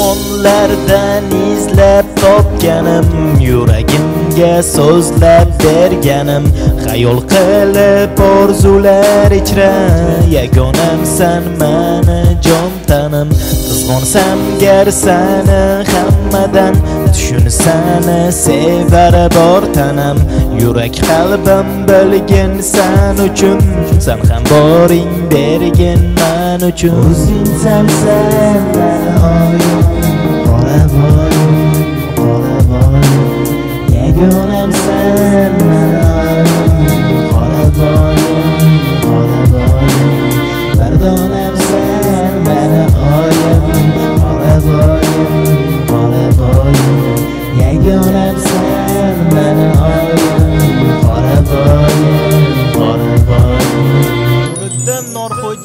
tomonlardan izlab topganim yuragimga so'zlab berganim xayol qilib orzular ichra yagonamsan mani jon tanim qizg'onsam gar sani hammadan tushunsani sevar bor tanam yurak qalbim bilgin san uchun san ham boring bergin man uchun. O'zingsan san mani oyim qora boyim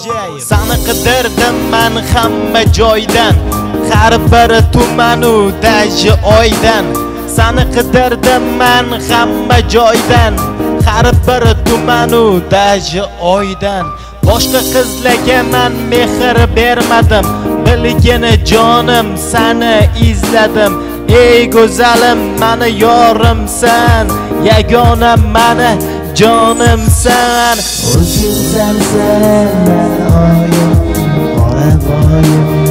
xo'jayev. Sani qidirdim man hamma joydan. Har bir tumanu daji oydan. Sani qidirdim man hamma joydan. Har bir tumanu daji oydan. Boshqa qizlarga man mehr bermadim. Bilgini jonim sani izladim. Ey go'zalim mani yorimsan. Yagona mani canım sen. Olsun sen sen ben ayım Olam ayım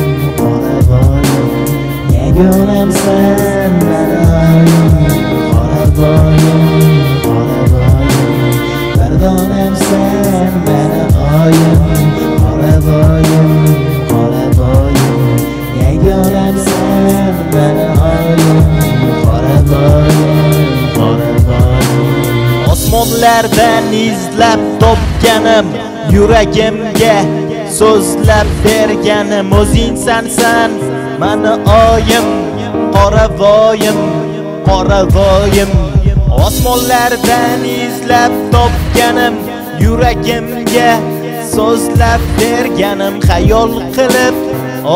osmonlardan izlab topganim yuragimga so'zlab berganim. O'zing sansan, mani oyim qoravoyim qoravoyim osmonlardan izlab topganim yuragimga so'zlab berganim. Xayol qilib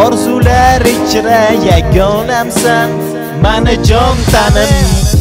orzular ichra yagonamsan mani jon tanim.